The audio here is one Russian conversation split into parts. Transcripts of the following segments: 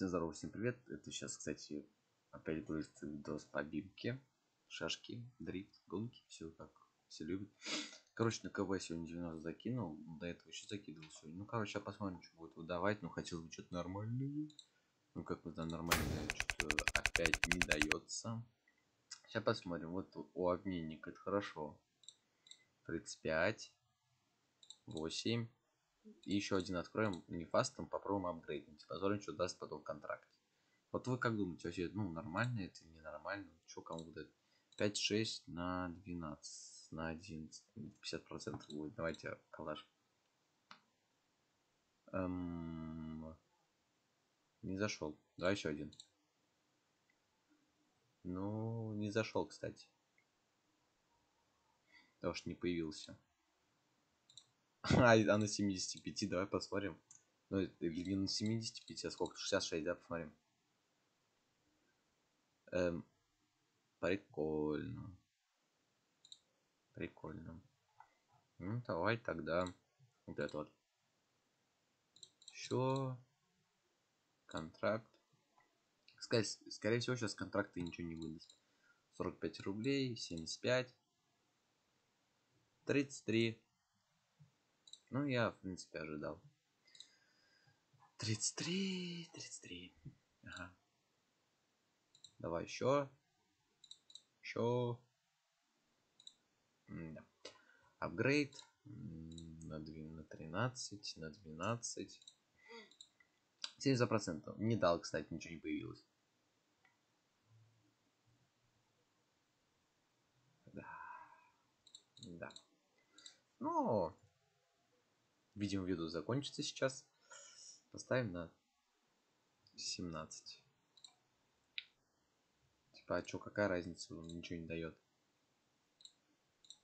Всем здорово, всем привет. Это сейчас, кстати, опять будет видос по бимке. Шашки, дрифт, гонки, все как все любят. Короче, на КВ сегодня 90 закинул. До этого еще закидывал сегодня. Ну, короче, сейчас посмотрим, что будет выдавать. Ну, хотел бы что-то нормальное. Ну, как мы знаем, нормальное что-то опять не дается. Сейчас посмотрим. Вот у обменника это хорошо. 35. 8. И еще один откроем не фастом, попробуем апгрейдить. Посмотрим, что даст потом контракт. Вот вы как думаете, вообще, ну, нормально это ненормально? Что кому будет? 5-6 на 12, на 11, 50 процентов будет. Давайте коллаж. Эм... Не зашел. Давай еще один. Ну, не зашел, кстати. Потому что не появился. А, а на 75, давай посмотрим. Ну, или на 75, а сколько? 66, да, посмотрим. Эм, прикольно. Прикольно. Ну, давай тогда вот это вот. Еще контракт. Скорее, скорее всего, сейчас контракты ничего не выдаст. 45 рублей, 75, 33. Ну, я, в принципе, ожидал. 33, 33. Ага. Давай еще. Еще. Да. Апгрейд. На, 2, на 13, на 12. 70%. Не дал, кстати, ничего не появилось. Да. Да. Ну, видимо видео закончится сейчас. Поставим на 17 типа а чё какая разница он ничего не дает.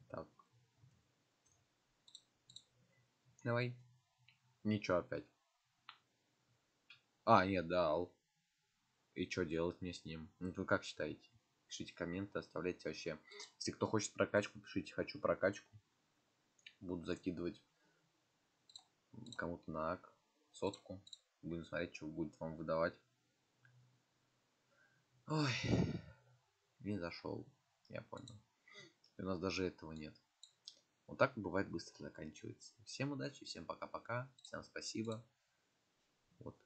Так. Давай. Ничего опять. А нет дал и что делать мне с ним? Ну вы как считаете? Пишите комменты оставляйте вообще. Если кто хочет прокачку пишите хочу прокачку буду закидывать кому-то на ак сотку. Будем смотреть что будет вам выдавать. Ой не зашел я понял. И у нас даже этого нет. Вот так бывает быстро заканчивается. Всем удачи всем пока-пока всем спасибо. Вот